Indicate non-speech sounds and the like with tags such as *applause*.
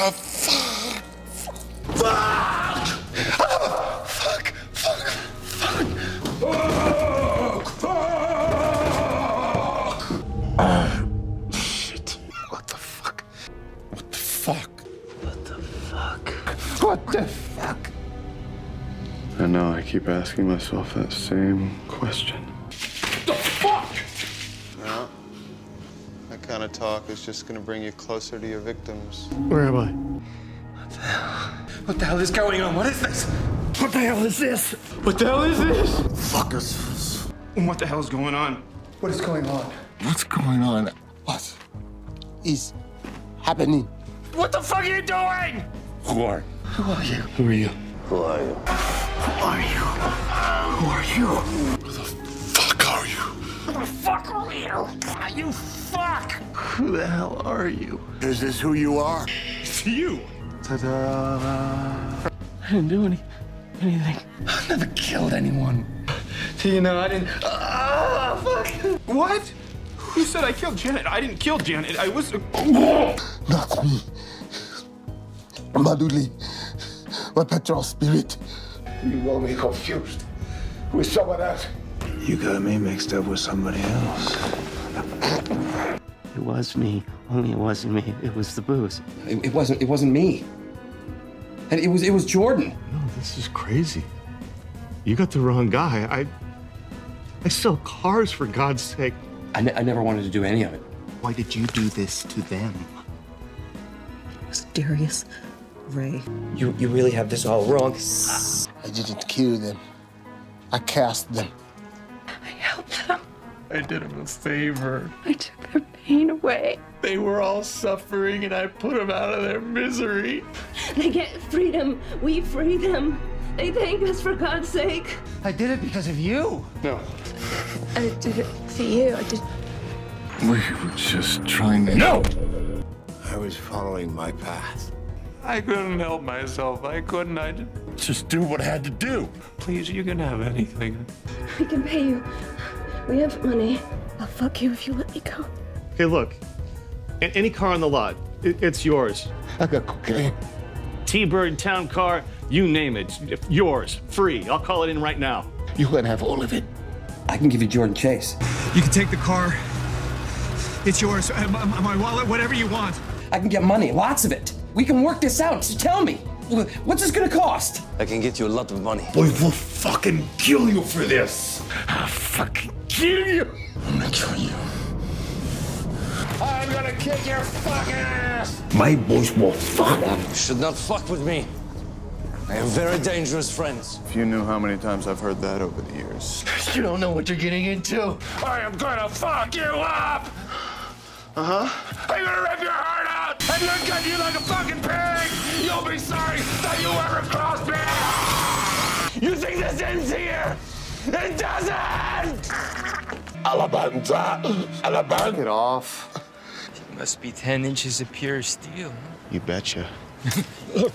Ah, fuck. Fuck. Ah, fuck. Fuck. Fuck. Fuck. Ah, shit. What the fuck? What the fuck? What the fuck? What the fuck? I know, I keep asking myself that same question. That kind of talk is just gonna bring you closer to your victims. Where am I? What the hell What the hell is going on? What is this? What the hell is this? What the hell is this? Fuckers. What the hell is going on? What is going on? What's going on? What is happening? What the fuck are you doing? Who are? Who are you? Who are you? Who are you? Who are you? Who are you? Who the fuck are you? Who the fuck are you? You fuck! Who the hell are you? Is this who you are? It's you. Ta-da! I didn't do any, anything. I never killed anyone. Do you know, I didn't. Ah, fuck! What? Who said I killed Janet? I didn't kill Janet. I was. Not me. Maduli. My petrol spirit. You will be confused with someone else. You got me mixed up with somebody else. It was me. Only it wasn't me. It was the booze. It, it wasn't. It wasn't me. And it was. It was Jordan. No, this is crazy. You got the wrong guy. I. I sell cars for God's sake. I, ne- I never wanted to do any of it. Why did you do this to them? It was Darius Ray. You you really have this all wrong. I didn't kill them. I cast them. I did them. I did him a favor. I took their pain away. They were all suffering, and I put them out of their misery. They get freedom. We free them. They thank us for God's sake. I did it because of you. No. I did it for you. I did. We were just trying to. No! I was following my path. I couldn't help myself. I couldn't. I just. Just do what I had to do. Please, you can have anything. We can pay you. We have money. I'll fuck you if you let me go. Okay, look. A- any car on the lot, it- it's yours. I got cocaine. T-Bird, town car, you name it. Yours, free. I'll call it in right now. You can have all of it. I can give you Jordan Chase. You can take the car. It's yours. Uh, my, my wallet, whatever you want. I can get money, lots of it. We can work this out. So tell me, what's this gonna cost? I can get you a lot of money. Boy, We will fucking kill you for this. I'll fucking kill you. I'm gonna kill you. I'm gonna kick your fucking ass! My boys will fuck. You should not fuck with me. I have very dangerous friends. If you knew how many times I've heard that over the years. *laughs* You don't know what you're getting into. I am gonna fuck you up! Uh huh. I'm gonna rip your heart out and then cut you like a fucking pig! You'll be sorry that you ever crossed me! You think this ends here? It doesn't! Alabama. Alabama. Get off. Must be ten inches of pure steel. You betcha. *laughs* Look,